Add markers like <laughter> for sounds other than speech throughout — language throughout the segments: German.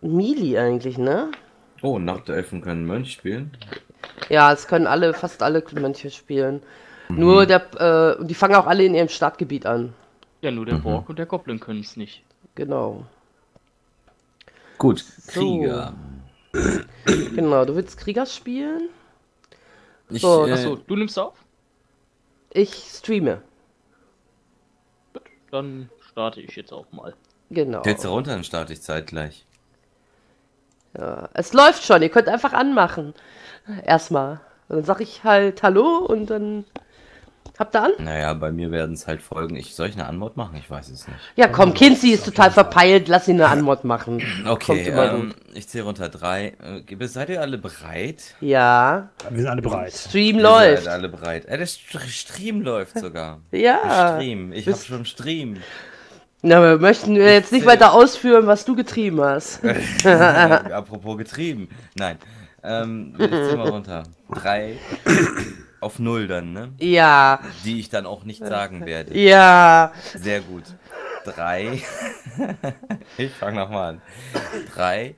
Mili eigentlich, ne? Oh, Nachtelfen können Mönch spielen. Ja, es können alle, fast alle Mönche spielen. Nur der, äh, die fangen auch alle in ihrem Startgebiet an. Ja, nur der Borg und der Goblin können es nicht. Genau. Gut, So. Krieger. Genau, du willst Krieger spielen? Ich, So, äh, Achso, du nimmst auf? Ich streame. Dann starte ich jetzt auch mal. Genau. Du runter, dann starte ich zeitgleich. Ja, es läuft schon, ihr könnt einfach anmachen. Erstmal. Und dann sag ich halt Hallo und dann habt ihr an? Naja, bei mir werden es halt Folgen. Ich, soll ich eine Anmod machen? Ich weiß es nicht. Ja, komm, Kinsey ist total verpeilt, lass ihn eine Anmod machen. <laughs> Okay, ähm, ich zähle runter drei. Äh, seid ihr alle bereit? Ja, Wir sind alle bereit. Stream Ihr läuft. seid alle bereit. Äh, der St- Stream läuft sogar. Ja. Stream. Ich Bist- hab schon Stream. Na, wir möchten jetzt nicht weiter ausführen, was du getrieben hast. <laughs> Apropos getrieben. Nein. Ähm, ich zähl mal runter. Drei auf null dann, ne? Ja, Die ich dann auch nicht sagen werde. ja. Sehr gut. Drei. <laughs> ich fang nochmal an. Drei.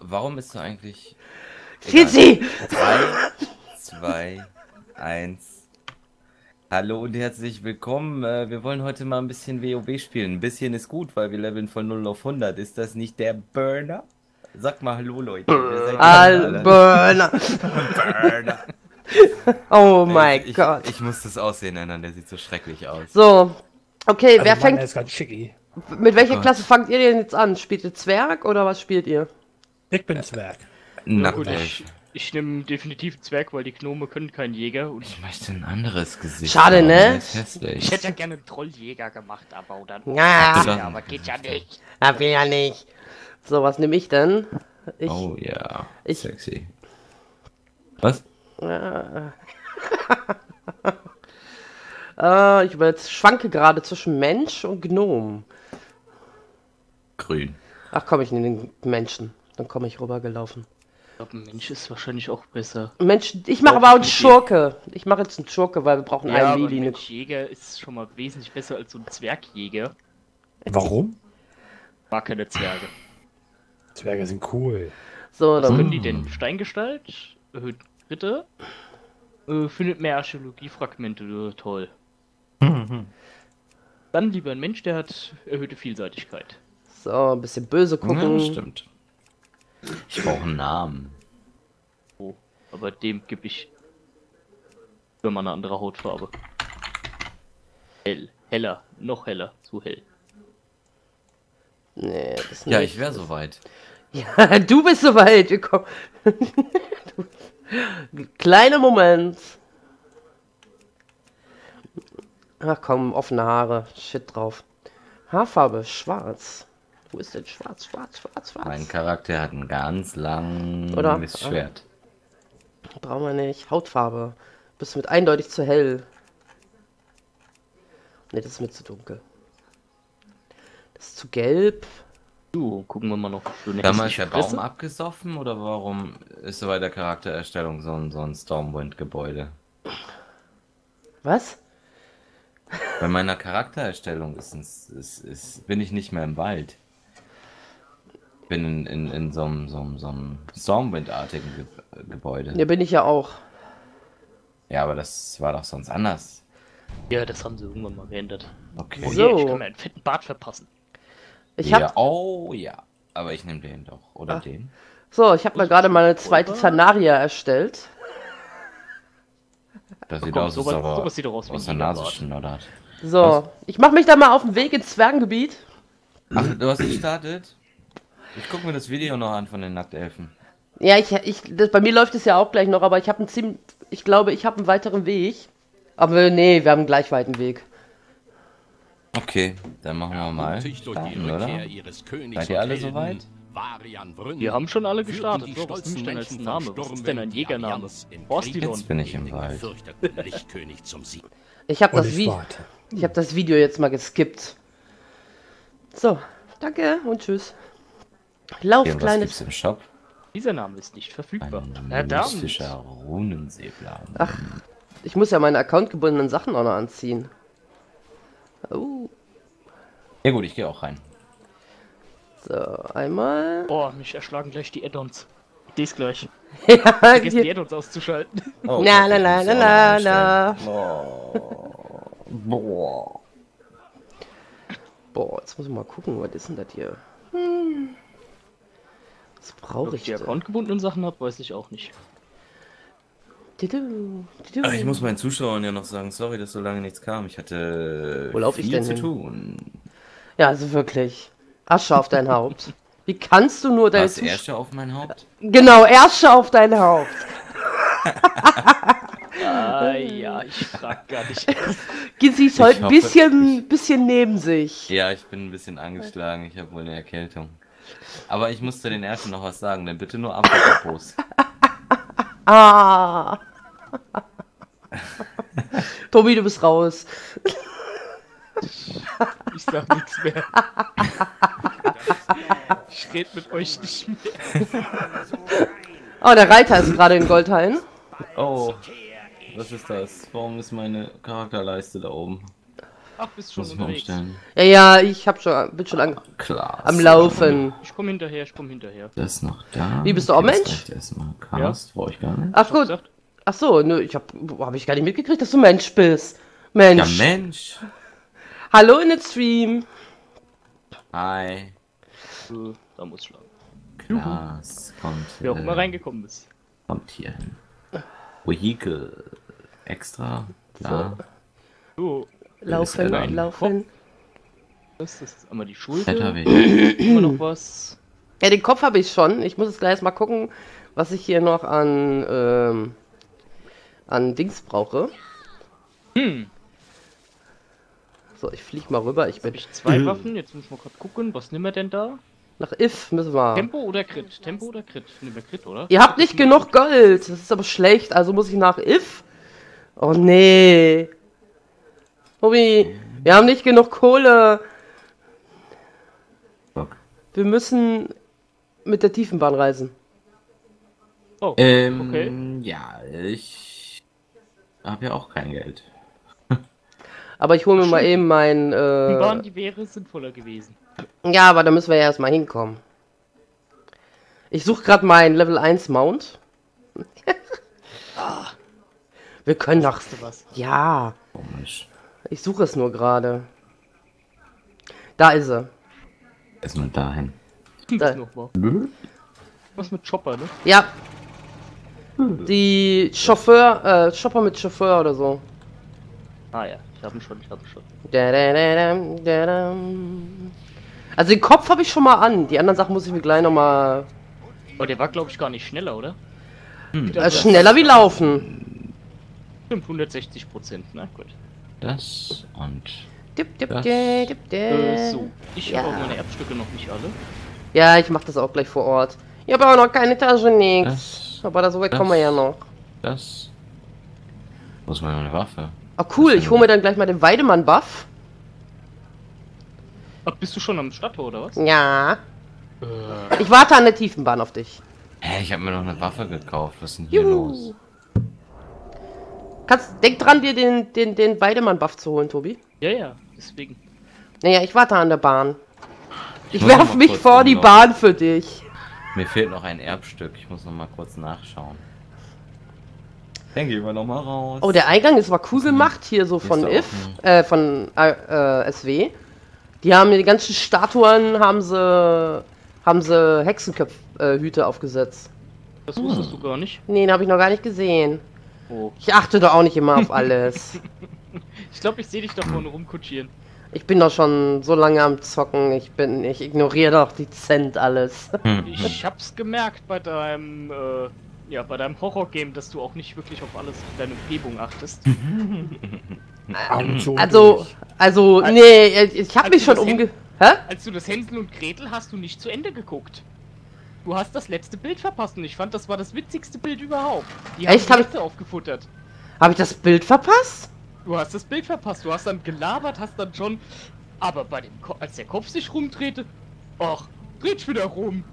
Warum bist du eigentlich. Egal. Kinsey! Drei, zwei, eins. Hallo und herzlich willkommen. Äh, Wir wollen heute mal ein bisschen WoW spielen. Ein bisschen ist gut, weil wir leveln von 0 auf 100. Ist das nicht der Burner? Sag mal Hallo, Leute. Alle- Alburner. Burner. <laughs> <laughs> Oh mein ich, Gott. Ich, ich muss das Aussehen ändern, der sieht so schrecklich aus. So, okay, wer Also meiner fängt, ist ganz schicki. mit welcher Gott. Klasse fangt ihr denn jetzt an? Spielt ihr Zwerg oder was spielt ihr? Ich bin Zwerg. Na gut, Nackt. ich, ich nehme definitiv Zwerg, weil die Gnome können keinen Jäger und Ich möchte ein anderes Gesicht. Schade, haben, ne? ich hätte ja gerne einen Trolljäger gemacht, aber dann. Ja, Ja. Ja, aber geht ja nicht. hab ich ja nicht. So, was nehme ich denn? Ich, Oh ja. ich- Sexy. Was? äh, <laughs> ich schwanke gerade zwischen Mensch und Gnom. Grün. Ach komm, ich nehme den Menschen. Dann komme ich rübergelaufen. Ich glaube, ein Mensch ist wahrscheinlich auch besser. Mensch, ich mache aber auch einen Schurke. Ich mache jetzt einen Schurke, weil wir brauchen Ja, einen aber ein Lili. Menschjäger ist schon mal wesentlich besser als so ein Zwergjäger. Warum? Mag keine Zwerge. Zwerge sind cool. So, Was können dann. die denn? Steingestalt, erhöht Ritter, äh, findet mehr Archäologiefragmente, äh, toll. <laughs> Dann lieber ein Mensch, der hat erhöhte Vielseitigkeit. So, ein bisschen böse Ja, gucken. das stimmt. Ich brauche einen Namen. Oh, aber dem gebe ich für mal eine andere Hautfarbe. Hell, heller, noch heller, zu hell. nee, das ist Ja, nicht. ich wäre soweit. <laughs> Ja, du bist soweit. Wir kommen. <laughs> Kleiner Moment. Ach komm, offene Haare. Shit drauf. Haarfarbe, schwarz. Wo ist denn schwarz, schwarz, schwarz, schwarz? Mein Charakter hat ein ganz langes Oder? Schwert. Brauchen wir nicht. Hautfarbe. Bist mit eindeutig zu hell. Ne, das ist mir zu dunkel. Das ist zu gelb. So, gucken wir mal noch Damals hässliche der Baum abgesoffen oder warum ist so bei der Charaktererstellung so ein, so ein Stormwind-Gebäude? Was? Bei meiner Charaktererstellung ist, es- ist, ist, bin ich nicht mehr im Wald. Bin in, in, in so einem, so einem, so einem Stormwind-artigen Ge Gebäude. Ja, bin ich ja auch. Ja, aber das war doch sonst anders. Ja, das haben sie irgendwann mal geändert. Okay. Oh So. je, ich kann mir einen fetten Bart verpassen. Ich ja, hab, oh ja. Aber ich nehme den doch. Oder Ah. den? so, ich habe mir gerade meine zweite Zanaria erstellt. Das sieht komm, aus, sowas- ob er sowas sieht aus wie aus der Nase schnoddert. So, ich mache mich da mal auf den Weg ins Zwergengebiet. Ach, du hast gestartet? Ich gucke mir das Video noch an von den Nacktelfen. Ja, ich, ich, das, bei mir läuft es ja auch gleich noch, aber ich habe einen ziemlich, ich glaube, ich habe einen weiteren Weg. Aber nee, wir haben einen gleich weiten Weg. Okay, dann machen wir mal. Ermutigt durch die Starten, oder? Seid ihr alle soweit? Wir haben schon alle gestartet. die was du denn als Name? Was ist denn ein Jägername? Forstilon. Jetzt bin ich im Wald. Ich habe das, Vi ich hab das Video jetzt mal geskippt. So, danke und tschüss. Lauf, Hier, was kleines. gibt's im Shop? Dieser Name ist nicht verfügbar. Mystischer Runensäbler. Ach, ich muss ja meine accountgebundenen Sachen auch noch anziehen. Oh, Ja gut, ich gehe auch rein. So, einmal. Oh, mich erschlagen gleich die Add-ons. Seh's gleich. <laughs> Ja, Vergessen die. Add-ons auszuschalten. Oh, Na, na, na, na, na. Oh. Boah. Boah, jetzt muss ich mal gucken, was ist denn das hier? Hm. Brauche Ob ich die accountgebundenen Sachen hab, weiß ich auch nicht. Didu, didu. Ah, Ich muss meinen Zuschauern ja noch sagen, sorry, dass so lange nichts kam. Ich hatte Wo lauf ich viel denn zu hin? tun. Ja, also wirklich. Asche auf dein Haupt. <laughs> Wie kannst du nur deine Das Zuschauer... erste auf mein Haupt? Genau, Asche auf dein Haupt. Ah ja, ich frag gar nicht. <laughs> Gizzi ist Ich heute ein bisschen, bisschen neben sich. Ja, ich bin ein bisschen angeschlagen. Ich habe wohl eine Erkältung. Aber ich musste den ersten noch was sagen, denn bitte nur Apropos. Ah. Tobi, du bist raus. Ich sag nichts mehr. Ich red mit euch nicht mehr. Oh, der Reiter ist gerade in Goldhain. Oh, was ist das? Warum ist meine Charakterleiste da oben? Ach, bist schon ich unterwegs. umstellen. Ja, ja, ich hab schon, bin schon an, Klar. am Laufen. Ich komm hinterher, ich komm hinterher. Das ist noch da. Wie, bist du auch Mensch? Erstmal Cast, brauche ich gar nicht. Ach Hab gut. Ach so, nö, ich hab, hab ich gar nicht mitgekriegt, dass du Mensch bist. Mensch. Ja, Mensch. Hallo in den Stream. Hi. da muss schlagen. Klaas kommt, Wer auch immer reingekommen ist. kommt hier hin. Vehikel. Extra. Da. So, Laufen, laufen. das ist einmal die Schulter. Immer noch was. Ja, den Kopf habe ich schon. Ich muss jetzt gleich mal gucken, was ich hier noch an, ähm, an Dings brauche. Hm, So, ich flieg mal rüber. Ich hab bin ich zwei Waffen. Jetzt muss ich mal gerade gucken. Was nehmen wir denn da? nach If müssen wir. Tempo oder Crit? Tempo oder Crit? Nehmen wir Crit, oder? Ihr habt nicht genug Gold. Das ist aber schlecht. Also muss ich nach If. Oh nee. Tobi, wir haben nicht genug Kohle. Bock. Wir müssen mit der Tiefenbahn reisen. Oh, Ähm, okay. ja, ich habe ja auch kein Geld. Aber ich hole mir mal eben mein. Die Bahn, Äh, die wäre sinnvoller gewesen. ja, aber da müssen wir ja erstmal hinkommen. Ich suche gerade mein Level 1 Mount. wir können doch. Weißt du was? Ja, Komisch. Ich suche es nur gerade. Da ist er. Erstmal dahin. Da- noch mal. Was mit Chopper, ne? Ja. Die Chauffeur, äh, Chopper mit Chauffeur oder so. Ah ja, ich hab ihn schon, ich hab ihn schon. Dadadadam, dadam. Also den Kopf habe ich schon mal an. Die anderen Sachen muss ich mir gleich nochmal. Aber der war, glaube ich, gar nicht schneller, oder? Äh, schneller wie laufen. Stimmt, 160 Prozent. Na gut. Das und Dip, dip, Das- dip, dip, dip. Äh, so, ich ja. habe auch meine Erbstücke noch nicht alle. Ja, ich mach das auch gleich vor Ort. Ich habe aber noch keine Tasche, nix. das, Aber da so weit das- kommen wir ja noch. das. Wo ist meine Waffe? Ah, cool. Ich hole mir dann gleich mal den Weidemann-Buff. Ach, bist du schon am Stadttor, oder was? Ja. Ich warte an der Tiefenbahn auf dich. Hä, ich habe mir noch eine Waffe gekauft. Was ist denn hier Juhu. los? Kannst, denk dran, dir den, den, den Weidemann-Buff zu holen, Tobi. Ja, ja, deswegen. Naja, ich warte an der Bahn. Ich noch werf mich vor die umlaufen. Bahn für dich. Mir fehlt noch ein Erbstück. Ich muss noch mal kurz nachschauen. Dann gehen wir noch mal raus. Oh, der Eingang ist aber cool gemacht hier so von If, äh, von äh, äh, SW. Die haben die ganzen Statuen, haben sie, haben sie Hexenköpfhüte äh, aufgesetzt. Das wusstest du gar nicht. Nee, den habe ich noch gar nicht gesehen. Oh. Ich achte doch auch nicht immer auf alles. <laughs> Ich glaube, ich sehe dich da vorne rumkutschieren. Ich bin doch schon so lange am Zocken. Ich bin, ich ignoriere doch dezent alles. Hm. Ich hab's gemerkt bei deinem, äh, ja, bei deinem Horror-Game, dass du auch nicht wirklich auf alles in deiner Umgebung achtest. <laughs> Und Also, durch. also, nee, ich habe Als mich schon umge... Hä? Als du das Hänsel und Gretel hast du nicht zu Ende geguckt. Du hast das letzte Bild verpasst und ich fand, das war das witzigste Bild überhaupt. Die Echt? Hab Hetze aufgefuttert. Habe ich das Bild verpasst? Du hast das Bild verpasst. Du hast dann gelabert, hast dann schon. Aber bei dem Ko als der Kopf sich rumdrehte, ach, dreht wieder rum.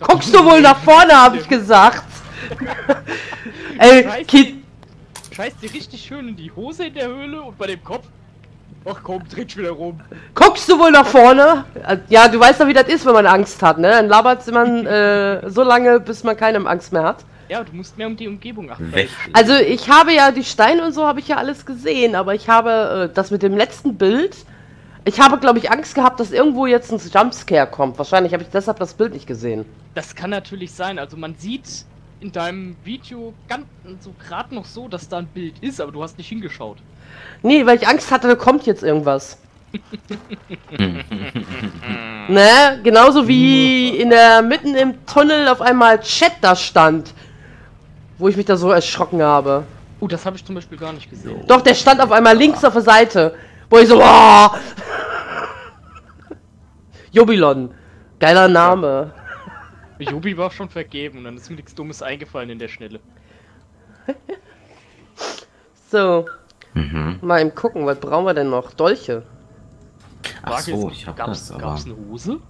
Guckst du wohl nach vorne, habe ich gesagt. <laughs> Ey. Kind, Scheißt dir richtig schön in die Hose in der Höhle und bei dem Kopf. Ach komm, dreht wieder rum. Guckst du wohl nach vorne? Äh, Ja, du weißt doch, wie das ist, wenn man Angst hat, ne? Dann labert man <laughs> äh, so lange, bis man keine Angst mehr hat. Ja, du musst mehr um die Umgebung achten. Also ich habe ja die Steine und so habe ich ja alles gesehen, aber ich habe äh, das mit dem letzten Bild. Ich habe, glaube ich, Angst gehabt, dass irgendwo jetzt ein Jumpscare kommt. Wahrscheinlich habe ich deshalb das Bild nicht gesehen. Das kann natürlich sein. Also man sieht in deinem Video ganz so gerade noch so, dass da ein Bild ist, aber du hast nicht hingeschaut. Nee, weil ich Angst hatte, da kommt jetzt irgendwas. <laughs> ne? Genauso wie in der mitten im Tunnel auf einmal Chat da stand. Wo ich mich da so erschrocken habe. Oh, das habe ich zum Beispiel gar nicht gesehen. Doch, der stand auf einmal links auf der Seite. Wo ich so, oh! <laughs> Jubilon. Geiler Name. Jobi war schon vergeben und dann ist mir nichts Dummes eingefallen in der Schnelle. <laughs> So, Mhm. mal eben gucken, was brauchen wir denn noch? Dolche. Ach so, ich hab gab's, das, aber... Gab's eine Hose?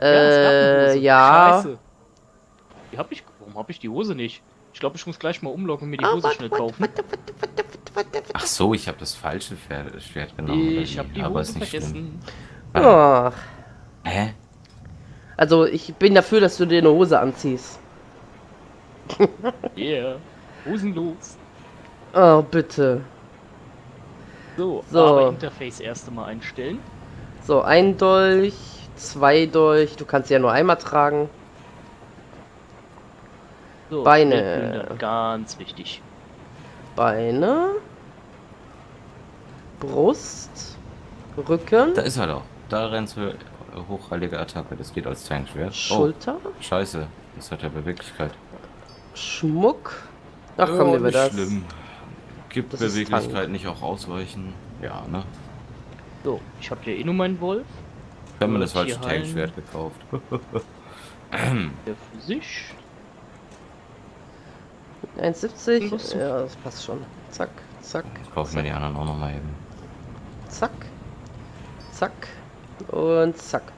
Äh, ja. Scheiße. Die hab ich. Warum hab ich die Hose nicht? Ich glaube, ich muss gleich mal umloggen und mir die Ah, Hose warte, schnell kaufen. warte, warte, warte, warte, warte. Ach so, ich habe das falsche Pferd, Schwert genommen. Ich wie? hab die aber Hose ist nicht vergessen. Ach. Hä? Also ich bin dafür, dass du dir eine Hose anziehst. <laughs> Yeah. Hosen los. Oh, bitte. So, So. aber Interface erst einmal einstellen. So, ein Dolch, zwei Dolch. Du kannst sie ja nur einmal tragen. So, Beine. Weltbilder, Ganz wichtig. Beine. Brust. Rücken. Da ist er doch. Da rennt so hochheilige Attacke. Das geht als Tankschwert. Schulter. Oh, scheiße. Das hat ja Beweglichkeit. Schmuck. Ach komm, Oh, nehmen wir das. schlimm. Gibt Das Beweglichkeit nicht auch ausweichen? Ja, ne? So, ich habe hier eh nur meinen Wolf. Wir haben mir das falsche. Tankschwert gekauft. <laughs> Der für sich. 1,70. Was? Ja, das passt schon. Zack, zack, Ich kaufe mir die anderen auch noch mal eben. zack. Zack. Und zack.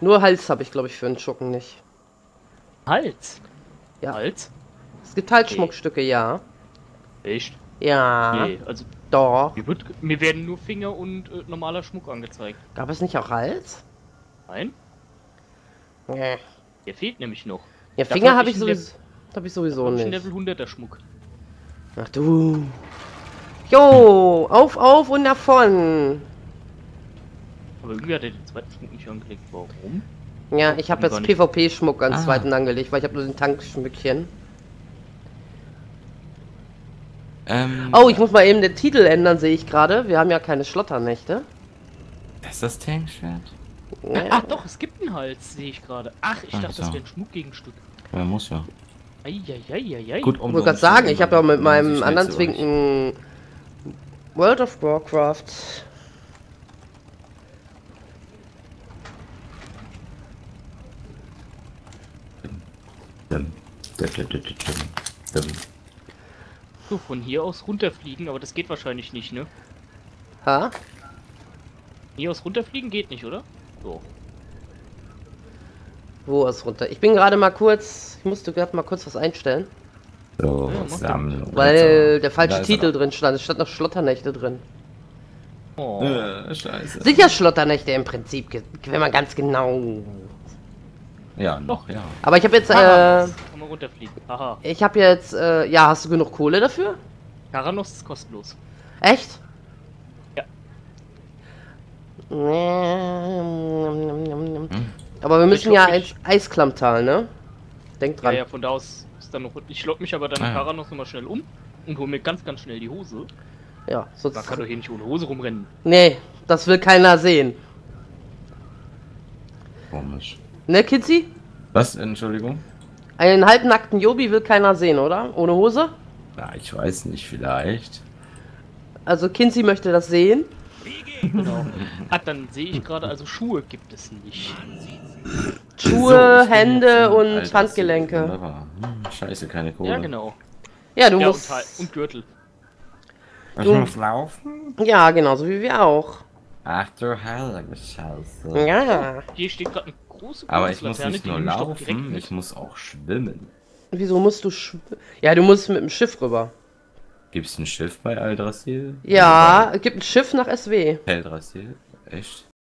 Nur Hals habe ich, glaube ich, für einen Schuppen nicht. Hals. Ja. Hals? Es gibt halt Schmuckstücke, ja. Echt? Ja. Nee, also Doch. mir, wird, mir werden nur Finger und äh, normaler Schmuck angezeigt. Gab es nicht auch Hals? Nein? Nee. Der fehlt nämlich noch. Ja, Finger hab habe ich sowieso, hab ich sowieso ich nicht. Level 100er Schmuck. Ach du. Jo, auf, auf und davon. Aber irgendwie hat er den zweiten Schmuck nicht angelegt. Warum? Ja, ich habe jetzt. PvP-Schmuck ans Ah. zweiten angelegt, weil ich habe nur den Tankschmückchen. Ähm, Oh, ich muss mal eben den Titel ändern, sehe ich gerade. Wir haben ja keine Schlotternächte. Das ist das Tankschwert? Ach Ja. doch, es gibt einen Hals, sehe ich gerade. Ach, ich Ach dachte, das wäre ein Schmuckgegenstück. Ja, muss ja. Eieieiei. Gut, Ich um wollte gerade sagen, ich habe ja mit meinem anderen Zwinken World of Warcraft. So, von hier aus runterfliegen, aber das geht wahrscheinlich nicht, ne? Ha? Hier aus runterfliegen geht nicht, oder? So. Wo ist runter? Ich bin gerade mal kurz. Ich musste gerade mal kurz was einstellen. So, Ja, mach Sammlung. Weil der falsche Titel er. drin stand. Es stand noch Schlotternächte drin. Oh. Äh, scheiße. Sicher Schlotternächte im Prinzip, wenn man ganz genau. Ja, noch, ja. Aber ich habe jetzt, Ah, äh, kann man runterfliegen. Haha. ich habe jetzt, äh, ja, hast du genug Kohle dafür? Karanos ist kostenlos. Echt? Ja. Aber wir müssen ja ins Eisklammtal, ne? Denk Ja, dran. ja, von da aus ist dann noch. Ich lock mich aber dann Ah, ja. Karanos nochmal schnell um und hol mir ganz, ganz schnell die Hose. Ja, sonst. Man kann doch hier nicht ohne Hose rumrennen. Nee, das will keiner sehen. Komisch. Ne, Kitzi? Was? Entschuldigung? Einen halbnackten Jobi will keiner sehen, oder? Ohne Hose? Na, ich weiß nicht, vielleicht. Also Kinzi möchte das sehen. Genau. ah, dann sehe ich gerade, also Schuhe gibt es nicht. Schuhe, So, Hände und Alter, Handgelenke. Wunderbar. Hm, scheiße, keine Kohle. Ja, genau. Ja, du Ja, und, musst. Teil- und Gürtel. Du- muss laufen? Ja, genauso wie wir auch. Ach du heilige Scheiße. Ja. Hier steht gerade eine große Aber ich muss nicht nur laufen, ich muss auch schwimmen. Wieso musst du. Sch ja, du musst mit dem Schiff rüber. Gibt's ein Schiff bei Aldrassil? Ja, es gibt ein Schiff nach SW. Eldrassil? Echt?